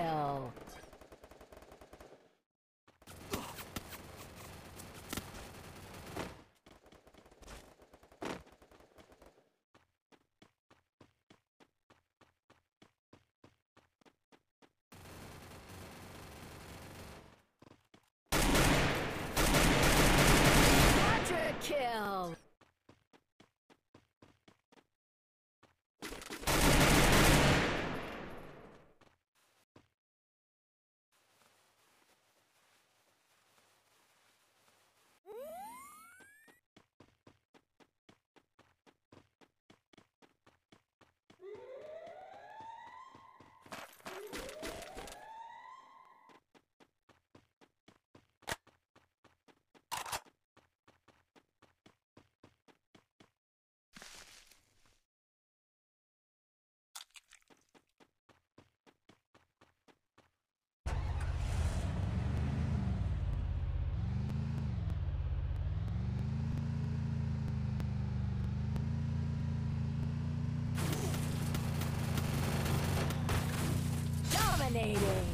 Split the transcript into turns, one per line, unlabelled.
kill. Quadra kill. Dominating.